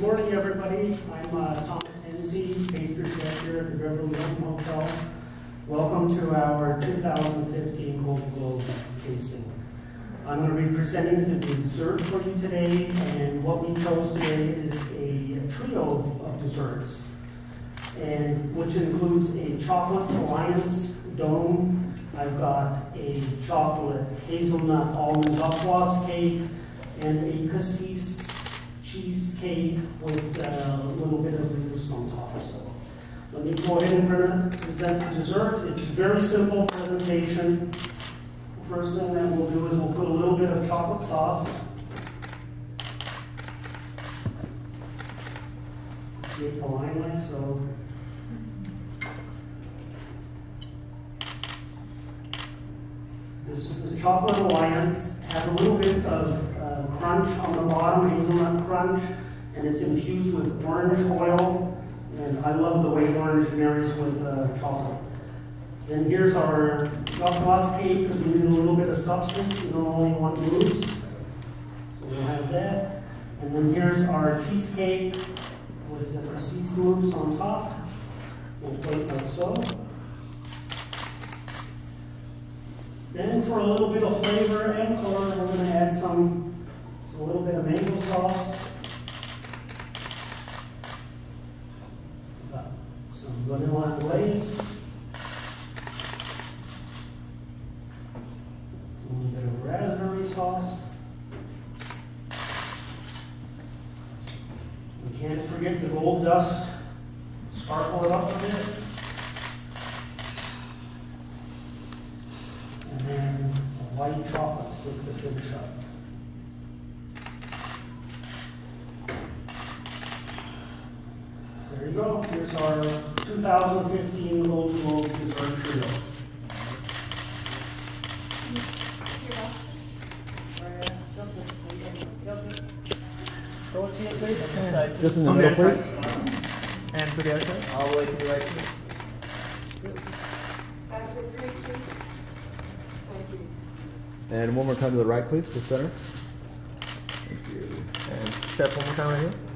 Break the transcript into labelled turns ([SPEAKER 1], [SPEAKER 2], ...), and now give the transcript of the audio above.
[SPEAKER 1] morning, everybody. I'm uh, Thomas Henzi, pastry chef here at the Beverly Hilton Hotel. Welcome to our 2015 Golden Globe tasting. I'm going to be presenting the dessert for you today, and what we chose today is a trio of desserts, and which includes a chocolate alliance dome. I've got a chocolate hazelnut almond dacquoise cake, and a cassis cheesecake with uh, a little bit of mousse on top. So let me go ahead and pre- present the dessert. It's a very simple presentation. First thing that we'll do is we'll put a little bit of chocolate sauce. Line so. This is the chocolate alliance. Has a little bit of crunch on the bottom, hazelnut crunch, and it's infused with orange oil. And I love the way orange marries with uh, chocolate. Then here's our duck cake, because we need a little bit of substance, you don't only want mousse. So we'll have that. And then here's our cheesecake with the cassis mousse on top. We'll plate like so. Then for a little bit of flavor and color, we're gonna add some, a little bit of mango sauce. Got Some vanilla glaze. A little bit of raspberry sauce. We can't forget the gold dust. Sparkle it up a bit. And then a white chocolate stick to finish up. There you go. Here's our 2015 Golden Globe dessert trio.
[SPEAKER 2] Just in the
[SPEAKER 3] On the
[SPEAKER 2] middle, please.
[SPEAKER 3] side. And to the other side. All the way to the right. please.
[SPEAKER 2] And one more time to the right, please, the center.
[SPEAKER 3] Thank you. And chef, one more time right here.